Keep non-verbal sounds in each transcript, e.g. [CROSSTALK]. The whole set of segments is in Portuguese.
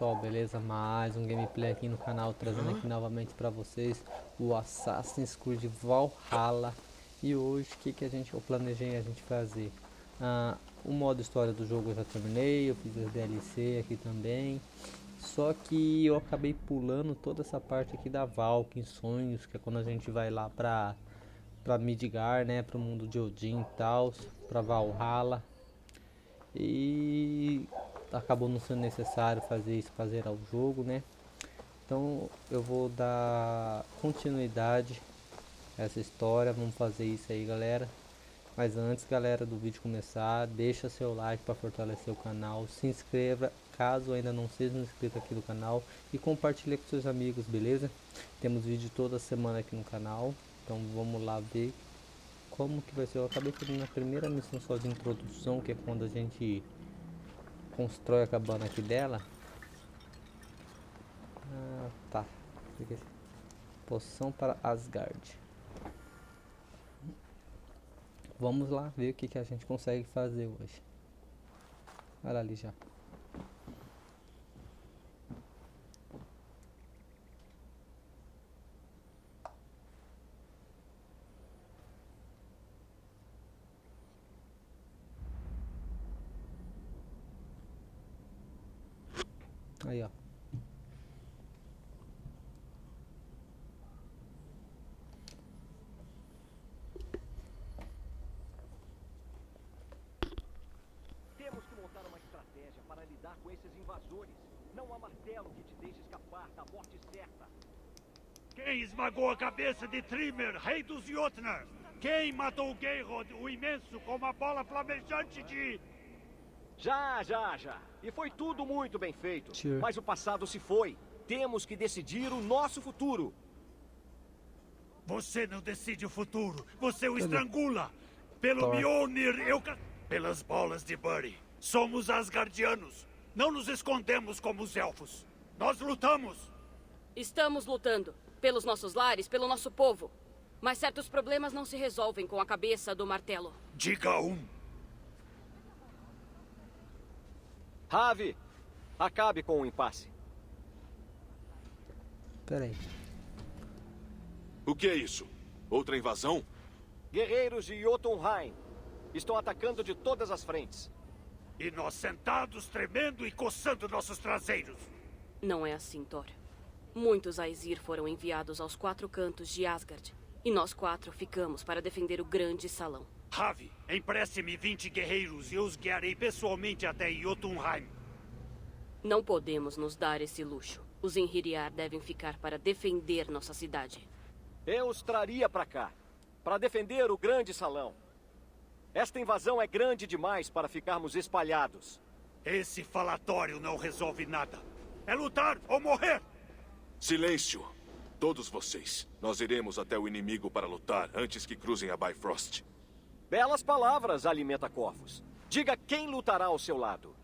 pessoal, beleza? Mais um gameplay aqui no canal, trazendo aqui novamente para vocês o Assassin's Creed Valhalla E hoje, o que, que a gente, eu planejei a gente fazer? Ah, o modo história do jogo eu já terminei, eu fiz as DLC aqui também Só que eu acabei pulando toda essa parte aqui da Valk em Sonhos, que é quando a gente vai lá pra, pra Midgar, né? Pro mundo de Odin e tal, pra Valhalla e acabou não sendo necessário fazer isso, fazer ao jogo, né? Então eu vou dar continuidade a essa história, vamos fazer isso aí, galera. Mas antes, galera, do vídeo começar, deixa seu like para fortalecer o canal, se inscreva caso ainda não seja inscrito aqui no canal e compartilhe com seus amigos, beleza? Temos vídeo toda semana aqui no canal, então vamos lá ver como que vai ser. Eu acabei fazendo a primeira missão só de introdução, que é quando a gente constrói a cabana aqui dela. Ah, tá. Poção para Asgard. Vamos lá ver o que, que a gente consegue fazer hoje. Olha ali já. Aí, ó. Temos que montar uma estratégia para lidar com esses invasores. Não há martelo que te deixe escapar da morte certa. Quem esmagou a cabeça de Trimmer, rei dos Jotnar? Quem matou Geirod, o imenso, com uma bola flamejante de... Já, já, já. E foi tudo muito bem feito. Sure. Mas o passado se foi. Temos que decidir o nosso futuro. Você não decide o futuro, você o estrangula. Pelo Thor. Mjolnir, eu... ca- Pelas bolas de Buddy. Somos Asgardianos. Não nos escondemos como os elfos. Nós lutamos. Estamos lutando pelos nossos lares, pelo nosso povo. Mas certos problemas não se resolvem com a cabeça do martelo. Diga um. Ravi, acabe com o impasse. Pera aí. O que é isso? Outra invasão? Guerreiros de Jotunheim estão atacando de todas as frentes. E nós sentados, tremendo e coçando nossos traseiros. Não é assim, Thor. Muitos Aesir foram enviados aos quatro cantos de Asgard. E nós quatro ficamos para defender o grande salão. Ravi, empreste-me 20 guerreiros e eu os guiarei pessoalmente até Jotunheim. Não podemos nos dar esse luxo. Os Enhiriar devem ficar para defender nossa cidade. Eu os traria para cá, para defender o grande salão. Esta invasão é grande demais para ficarmos espalhados. Esse falatório não resolve nada. É lutar ou morrer. Silêncio! Todos vocês. Nós iremos até o inimigo para lutar antes que cruzem a Bifrost. Belas palavras, Alimenta Corvos. Diga quem lutará ao seu lado.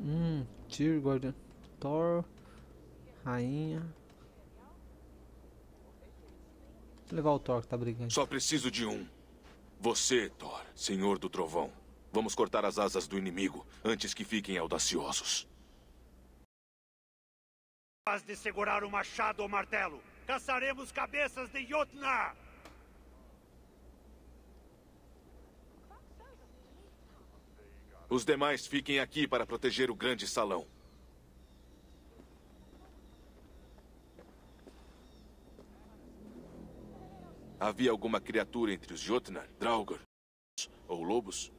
Hum, Tyr, Guardião. Thor. Rainha. Vou levar o Thor que tá brigando. Só preciso de um. Você, Thor, Senhor do Trovão. Vamos cortar as asas do inimigo antes que fiquem audaciosos. Capaz de segurar o machado ou martelo. Caçaremos cabeças de Jotnar. Os demais fiquem aqui para proteger o grande salão. Havia alguma criatura entre os Jotnar, Draugr ou lobos?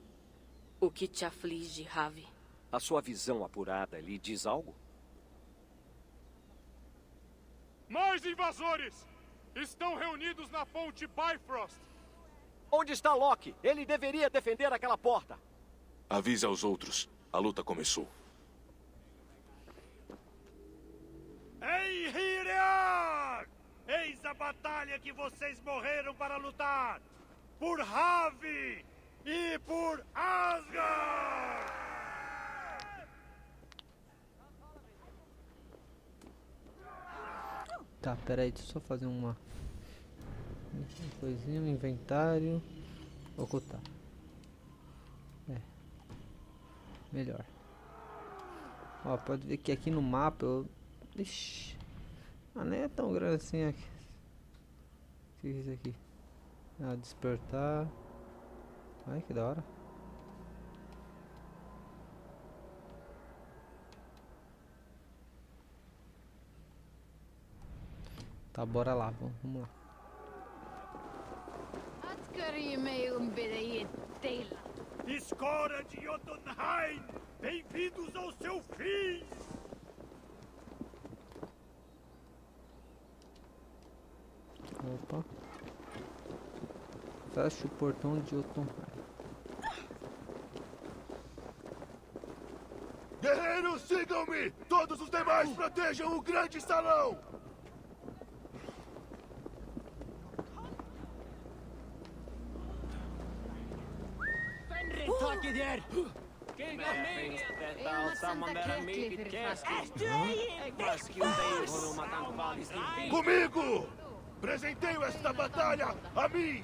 O que te aflige, Ravi? A sua visão apurada lhe diz algo? Mais invasores! Estão reunidos na fonte Bifrost. Onde está Loki? Ele deveria defender aquela porta. Avise aos outros. A luta começou. Enhiriar! Eis a batalha que vocês morreram para lutar! Por Ravi e por Asgard! Tá, pera aí, deixa eu só fazer uma Coisinha no inventário. Ocultar. É. Melhor. Ó, pode ver que aqui no mapa eu... Ixi. Ah, nem é tão grande assim aqui. O que é isso aqui? Ah, despertar. Ai, que da hora. Tá, bora lá, vamos, vamos lá. Escora de Jotunheim! Bem-vindos ao seu fim! Opa. Feche o portão de Jotunheim. Guerreiros, sigam-me! Todos os demais protejam o grande salão! Comigo! Presenteio esta batalha a mim!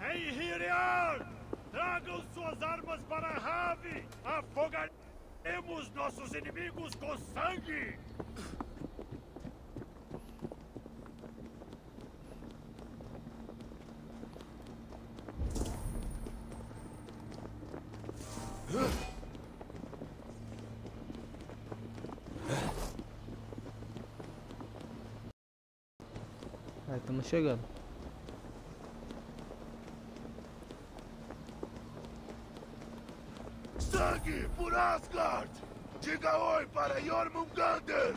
Ei, Hiriar! Tragam suas armas para Ravi! Afogaremos nossos inimigos com sangue! Chegando. Sangue por Asgard! Diga oi para Jormungandr!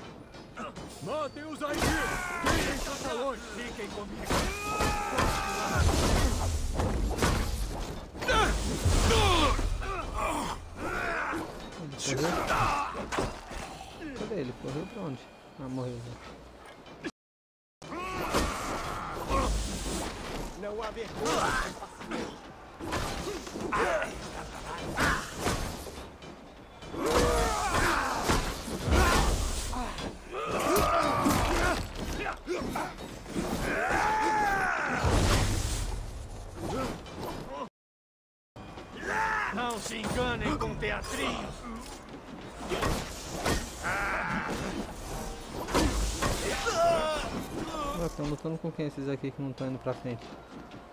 Matem-os aí! Quem está longe, fiquem comigo! Ele correu? Cadê ele? Correu pra onde? Ah, morreu já. Quem esses aqui que não estão indo pra frente?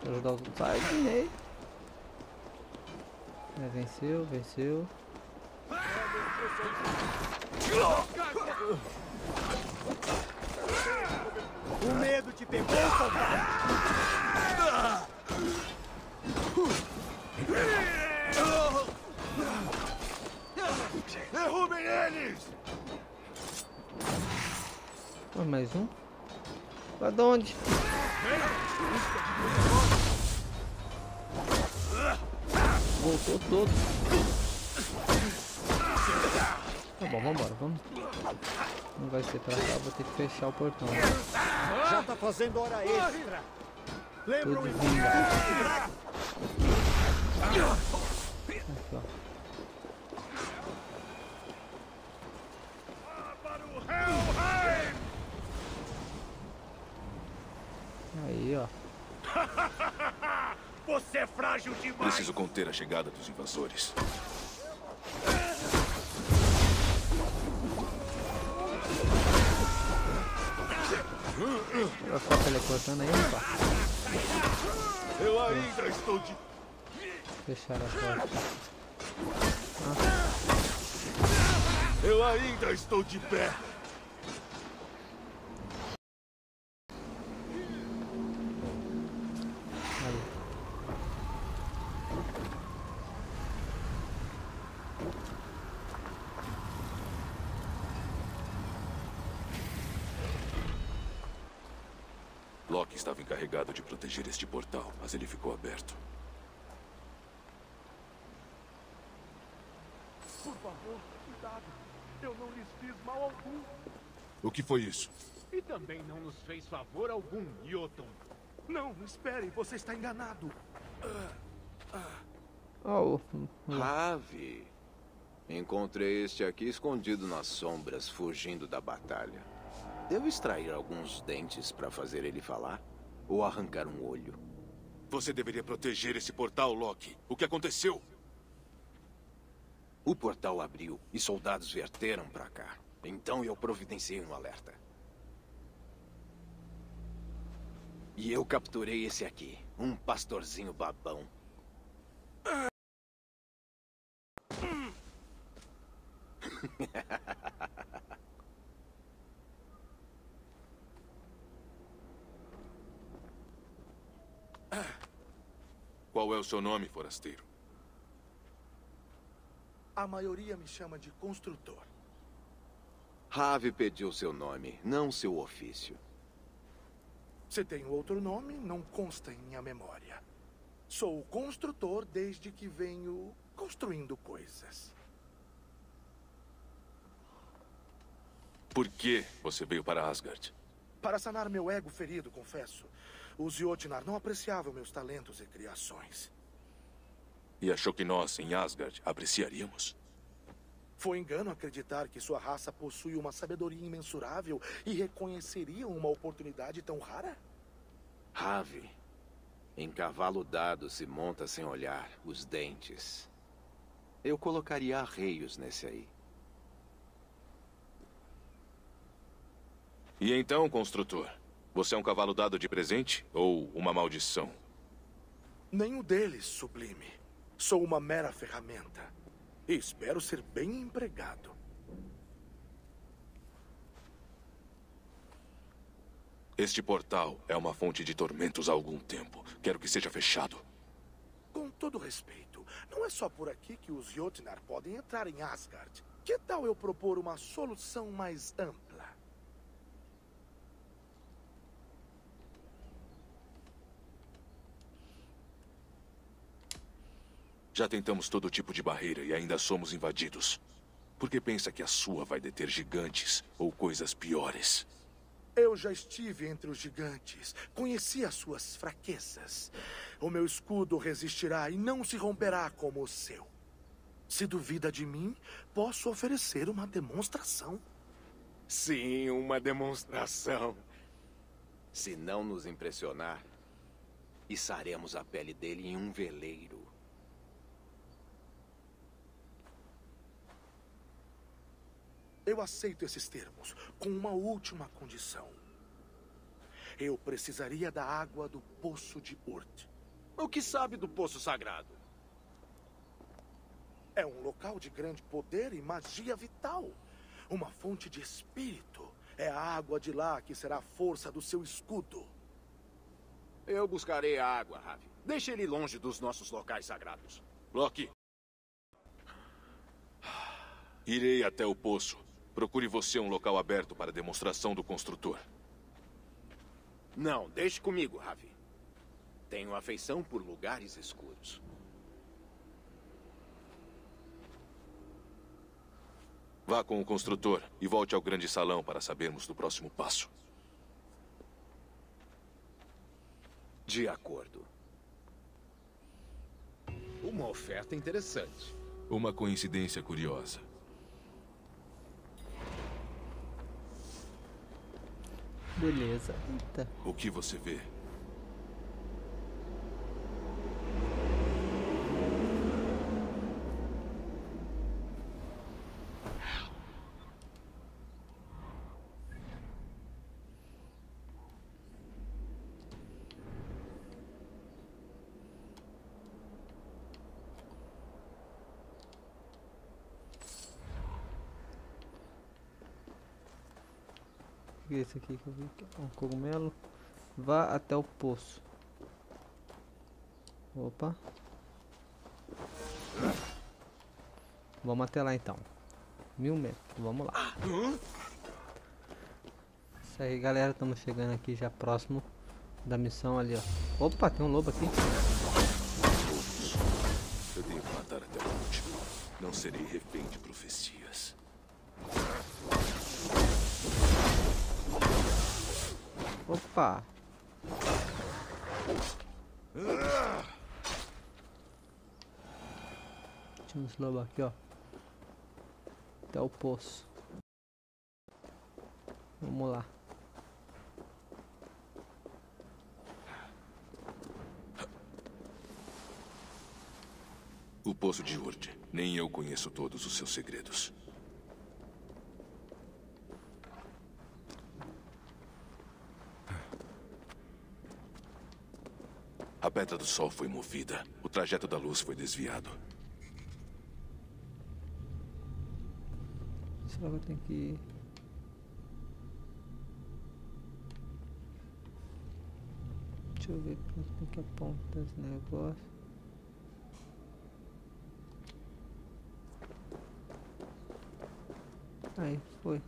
Pra ajudar os outros. Sai meio. É, venceu, venceu. O medo te pegou, soldado! Derrubem eles! Mais um. De onde? Voltou todo. Tá bom, vambora, vamos. Não vai ser pra cá, vou ter que fechar o portão. Já tá fazendo hora extra. De vinga. Aqui, ó. Para o Helheim! Ó. [LAUGHS] Você é frágil demais! Preciso conter a chegada dos invasores. Vai ficar teleportando aí, opa. Eu ainda estou de... Fecharam a porta. Eu ainda estou de pé! Ali. Loki estava encarregado de proteger este portal, mas ele ficou aberto. Por favor, cuidado! Eu não lhes fiz mal algum! O que foi isso? E também não nos fez favor algum, Jotun. Não, espere, você está enganado! Ó, o. o- Ravi. Encontrei este aqui escondido nas sombras, fugindo da batalha. Devo extrair alguns dentes para fazer ele falar? ou arrancar um olho. Você deveria proteger esse portal, Loki. O que aconteceu? O portal abriu e soldados verteram para cá. Então eu providenciei um alerta. E eu capturei esse aqui, um pastorzinho babão. [LAUGHS] [LAUGHS] Qual é o seu nome, forasteiro? A maioria me chama de construtor. Rave pediu seu nome, não seu ofício. Se tem outro nome, não consta em minha memória. Sou construtor desde que venho construindo coisas. Por que você veio para Asgard? Para sanar meu ego ferido, confesso. Os Jotnar não apreciavam meus talentos e criações. E achou que nós, em Asgard, apreciaríamos? Foi engano acreditar que sua raça possui uma sabedoria imensurável e reconheceria uma oportunidade tão rara? Rave. Em cavalo dado se monta sem olhar os dentes. Eu colocaria arreios nesse aí. E então, construtor? Você é um cavalo dado de presente ou uma maldição? Nenhum deles, sublime. Sou uma mera ferramenta. E espero ser bem empregado. Este portal é uma fonte de tormentos há algum tempo. Quero que seja fechado. Com todo respeito, não é só por aqui que os Jotnar podem entrar em Asgard. Que tal eu propor uma solução mais ampla? Já tentamos todo tipo de barreira e ainda somos invadidos. Por que pensa que a sua vai deter gigantes ou coisas piores? Eu já estive entre os gigantes. Conheci as suas fraquezas. O meu escudo resistirá e não se romperá como o seu. Se duvida de mim, posso oferecer uma demonstração. Sim, uma demonstração. Se não nos impressionar, içaremos a pele dele em um veleiro. Eu aceito esses termos, com uma última condição. Eu precisaria da água do poço de Urt. O que sabe do poço sagrado? É um local de grande poder e magia vital. Uma fonte de espírito. É a água de lá que será a força do seu escudo. Eu buscarei a água, Ravi. Deixe ele longe dos nossos locais sagrados. Loki. Irei até o poço. Procure você um local aberto para demonstração do construtor. Não, deixe comigo, Ravi. Tenho afeição por lugares escuros. Vá com o construtor e volte ao grande salão para sabermos do próximo passo. De acordo. Uma oferta interessante. Uma coincidência curiosa. Beleza. Eita. O que você vê? É isso aqui que eu vi? Um cogumelo. Vá até o poço. Opa. Vamos até lá então. Mil metros. Vamos lá. Isso aí, galera. Estamos chegando aqui já próximo da missão ali, ó. Opa, tem um lobo aqui. Tinha uns lobos aqui, ó. Até o poço. Vamos lá. O poço de Urd. Nem eu conheço todos os seus segredos. Pedra do Sol foi movida. O trajeto da luz foi desviado. Será que eu tenho que... Deixa eu ver como que apontar esse negócio. Aí, foi.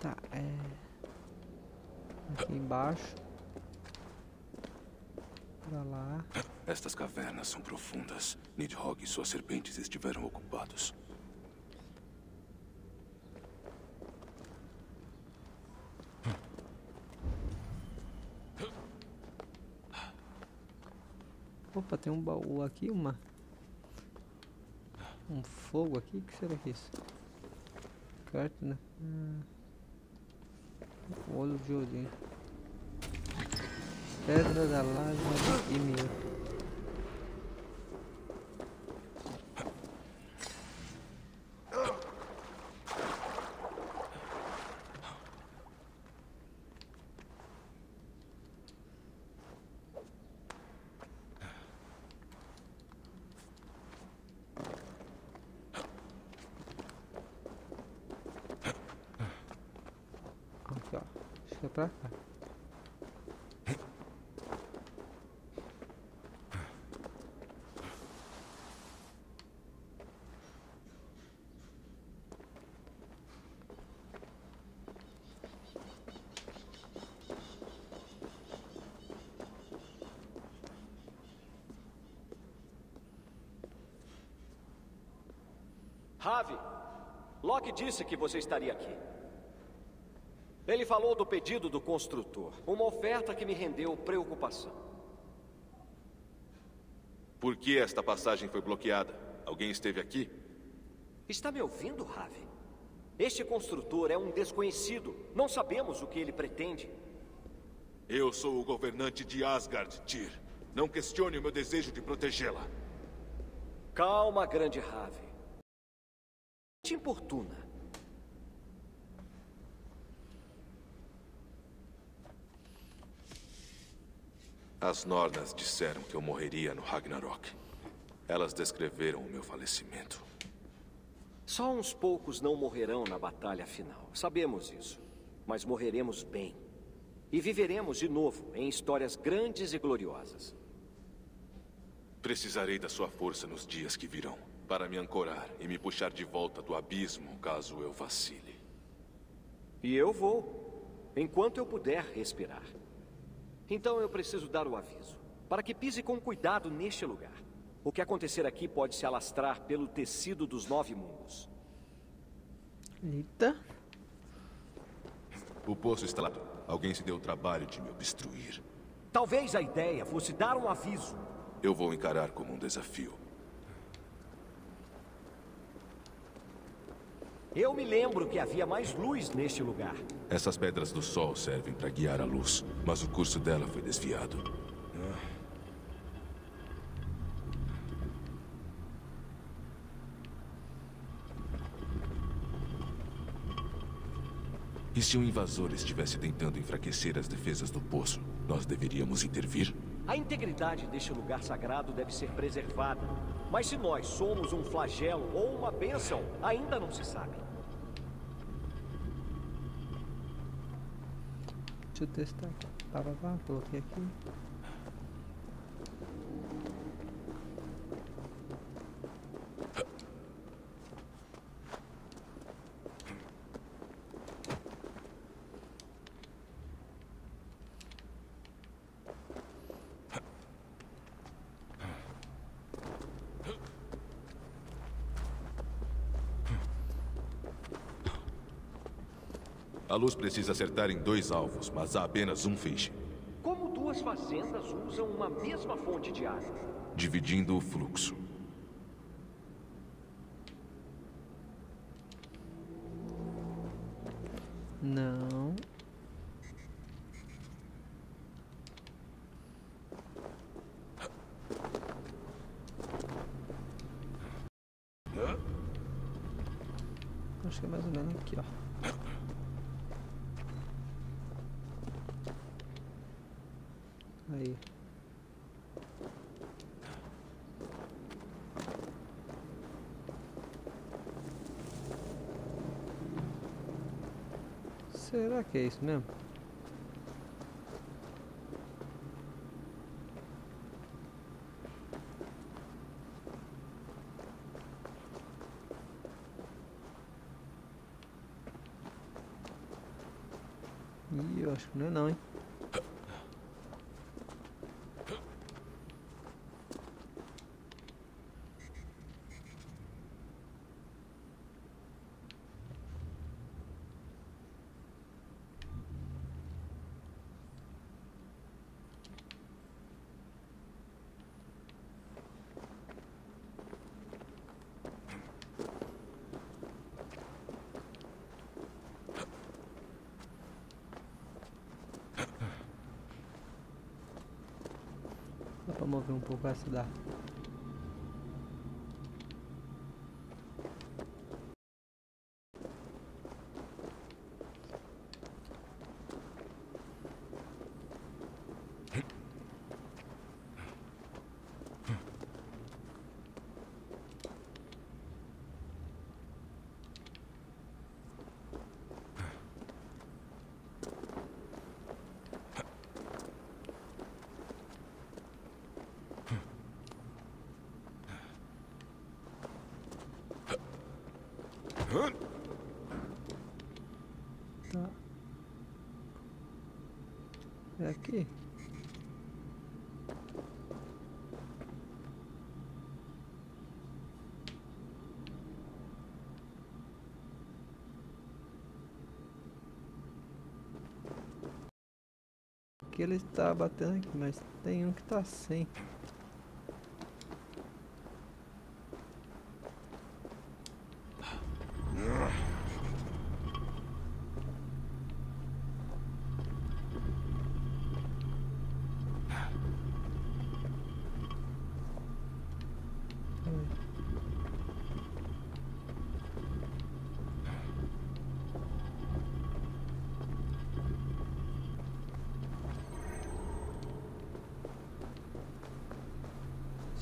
Tá, é... Aqui embaixo. Pra lá. Estas cavernas são profundas. Nidhogg e suas serpentes estiveram ocupados. Opa, tem um baú aqui, uma... Um fogo aqui? O que será que é isso? Carta, né? Hum. Olho de Odin. Pedra da lágrima de Ymir. Aqui, ó. Acho que é pra cá. Ravi, Locke disse que você estaria aqui. Ele falou do pedido do construtor, uma oferta que me rendeu preocupação. Por que esta passagem foi bloqueada? Alguém esteve aqui? Está me ouvindo, Ravi? Este construtor é um desconhecido. Não sabemos o que ele pretende. Eu sou o governante de Asgard, Tyr. Não questione o meu desejo de protegê-la. Calma, grande Ravi. Te importuna. As Nornas disseram que eu morreria no Ragnarok. Elas descreveram o meu falecimento. Só uns poucos não morrerão na batalha final. Sabemos isso. Mas morreremos bem. E viveremos de novo em histórias grandes e gloriosas. Precisarei da sua força nos dias que virão para me ancorar e me puxar de volta do abismo caso eu vacile. E eu vou, enquanto eu puder respirar. Então eu preciso dar o aviso, para que pise com cuidado neste lugar. O que acontecer aqui pode se alastrar pelo tecido dos nove mundos. Eita. O poço está lá. Alguém se deu o trabalho de me obstruir. Talvez a ideia fosse dar um aviso. Eu vou encarar como um desafio. Eu me lembro que havia mais luz neste lugar. Essas pedras do sol servem para guiar a luz, mas o curso dela foi desviado. E se um invasor estivesse tentando enfraquecer as defesas do poço, nós deveríamos intervir? A integridade deste lugar sagrado deve ser preservada. Mas se nós somos um flagelo ou uma bênção, ainda não se sabe. Deixa eu testar. Pá, pá, pá, coloquei aqui. luz precisa acertar em dois alvos, mas há apenas um feixe. Como duas fazendas usam uma mesma fonte de água, Dividindo o fluxo. Não. Acho que é mais ou menos aqui, ó. Que é isso mesmo? Ih, eu acho que não é não, hein? Dá pra mover um pouco essa dá. Tá. É aqui? Aqui ele está batendo aqui, mas tem um que tá sem.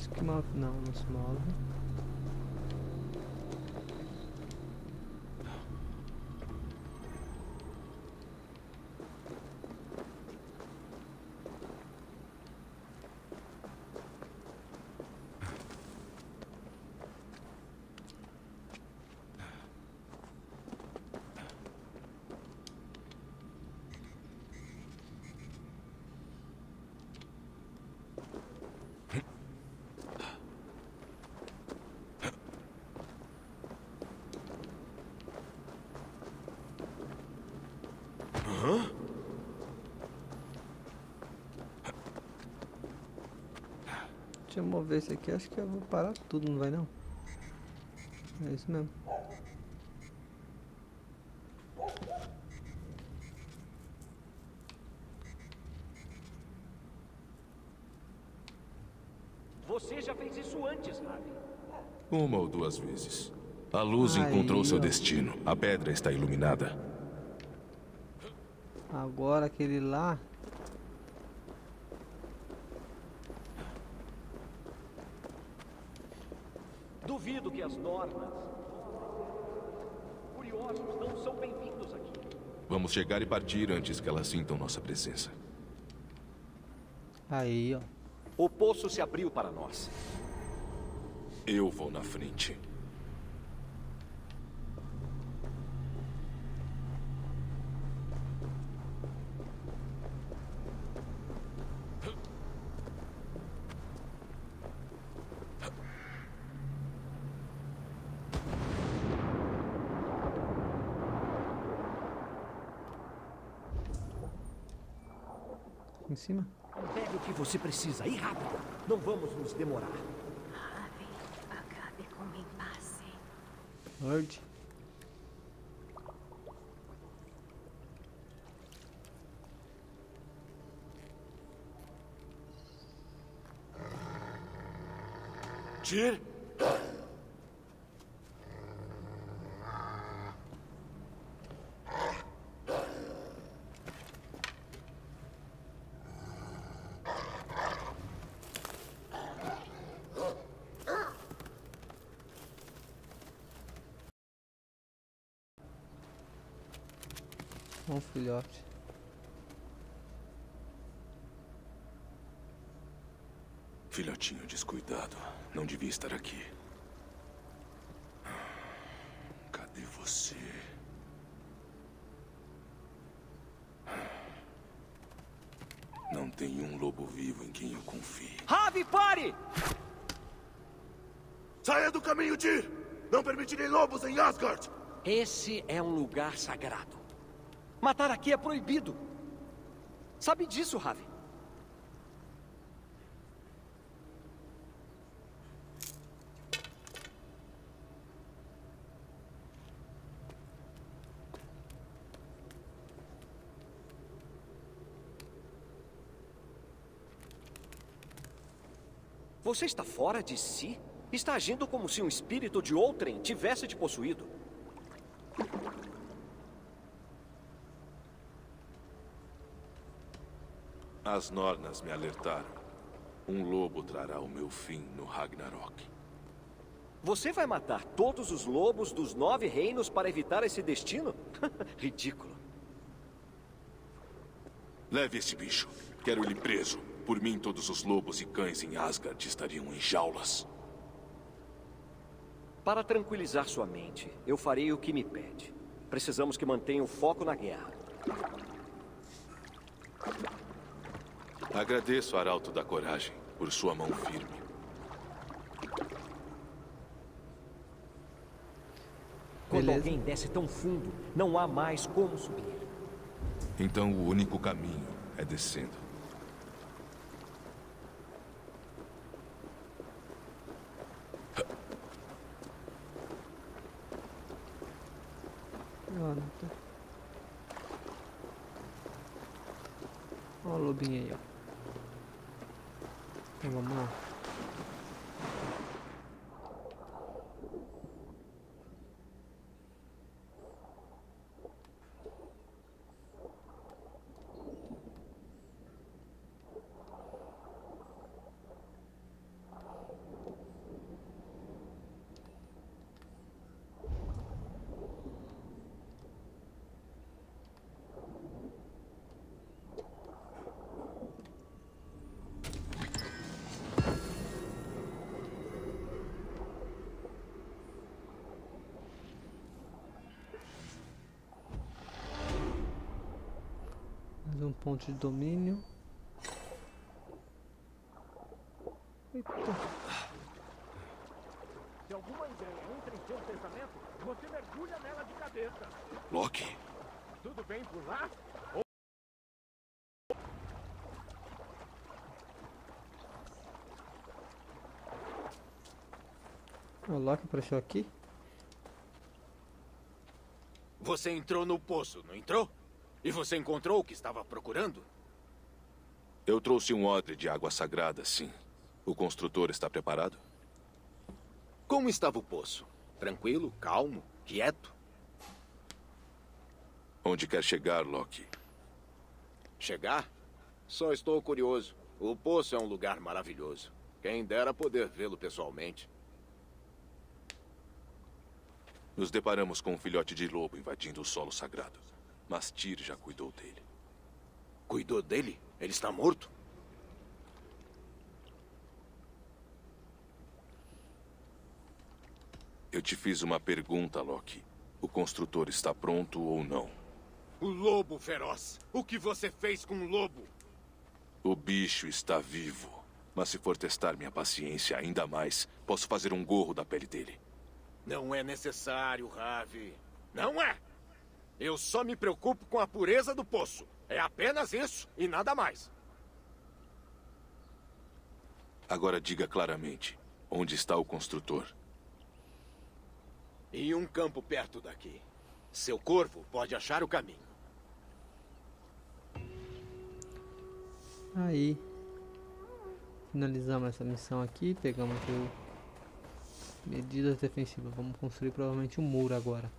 Acho que move. Não, não se move. Deixa eu mover esse aqui, acho que eu vou parar tudo, não vai não? É isso mesmo. Você já fez isso antes. Uma ou duas vezes. A luz Aí, encontrou seu ó. destino. A pedra está iluminada. Agora aquele lá. Duvido que as normas. Curiosos não são bem-vindos aqui. Vamos chegar e partir antes que elas sintam nossa presença. Aí, ó. O poço se abriu para nós. Eu vou na frente. Em cima. Pegue o que você precisa e rápido. Não vamos nos demorar. Ave, acabe com o impasse. Lord. Tyr? Um filhote. Filhotinho descuidado. Não devia estar aqui. Cadê você? Não tem um lobo vivo em quem eu confie. Ravi, pare! Saia do caminho, Tyr! Não permitirei lobos em Asgard! Esse é um lugar sagrado. Matar aqui é proibido. Sabe disso, Ravi? Você está fora de si? Está agindo como se um espírito de outrem tivesse te possuído. As Nornas me alertaram. Um lobo trará o meu fim no Ragnarok. Você vai matar todos os lobos dos nove reinos para evitar esse destino? [LAUGHS] Ridículo. Leve esse bicho. Quero ele preso. Por mim, todos os lobos e cães em Asgard estariam em jaulas. Para tranquilizar sua mente, eu farei o que me pede. Precisamos que mantenha o foco na guerra. Agradeço, Arauto da Coragem, por sua mão firme. Quando Beleza. alguém desce tão fundo, não há mais como subir. Então o único caminho é descendo. Tô. Ó o lobinho aí, ó. Então vamos lá. Um ponto de domínio. Eita. Se alguma ideia entra em seu pensamento, você mergulha nela de cabeça. Loki, Tudo bem por lá? O Loki apareceu aqui? Você entrou no poço, não entrou? E você encontrou o que estava procurando? eu trouxe um odre de água sagrada, sim. O construtor está preparado? Como estava o poço? Tranquilo, calmo, quieto? Onde quer chegar, Loki? Chegar? Só estou curioso. O poço é um lugar maravilhoso. Quem dera poder vê-lo pessoalmente. Nos deparamos com um filhote de lobo invadindo o solo sagrado. Mas Tyr já cuidou dele. Cuidou dele? Ele está morto? Eu te fiz uma pergunta, Loki. O construtor está pronto ou não? O lobo feroz. O que você fez com o lobo? O bicho está vivo. Mas se for testar minha paciência ainda mais, posso fazer um gorro da pele dele. Não é necessário, Ravi. Não é! Eu só me preocupo com a pureza do poço. É apenas isso e nada mais. Agora diga claramente: onde está o construtor? Em um campo perto daqui. Seu corvo pode achar o caminho. Aí. Finalizamos essa missão aqui. Pegamos o. Medidas defensivas. Vamos construir provavelmente um muro agora.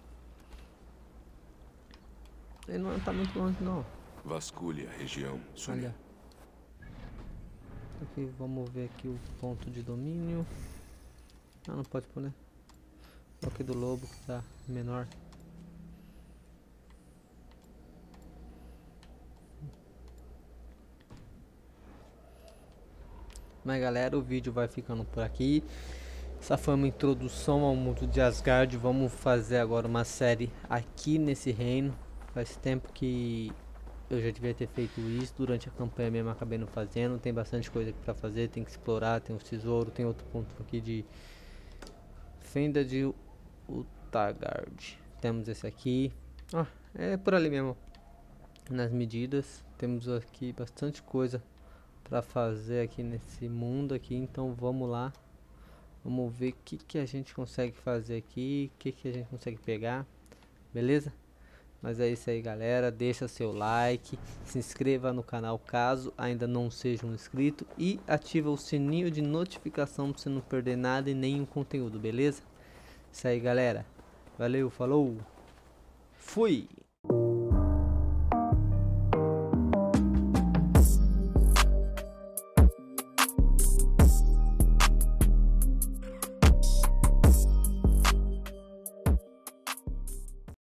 Ele não tá muito longe, não. Vasculha a região, Sônia. Olha. Aqui, vamos ver aqui o ponto de domínio. Ah, não pode pôr, né? Aqui do lobo, que tá menor. Mas galera, o vídeo vai ficando por aqui. Essa foi uma introdução ao mundo de Asgard. Vamos fazer agora uma série aqui nesse reino. Faz tempo que eu já devia ter feito isso. Durante a campanha mesmo acabei não fazendo. Tem bastante coisa aqui pra fazer. Tem que explorar, tem os tesouros. Tem outro ponto aqui de Fenda de Utagard. Temos esse aqui. Ah, é por ali mesmo. Nas medidas. Temos aqui bastante coisa para fazer aqui nesse mundo aqui. Então vamos lá. Vamos ver o que, que a gente consegue fazer aqui. O que, que a gente consegue pegar. Beleza? Mas é isso aí galera. Deixa seu like. Se inscreva no canal caso ainda não seja um inscrito. E ativa o sininho de notificação para você não perder nada e nenhum conteúdo. Beleza? Isso aí galera. Valeu, falou. Fui.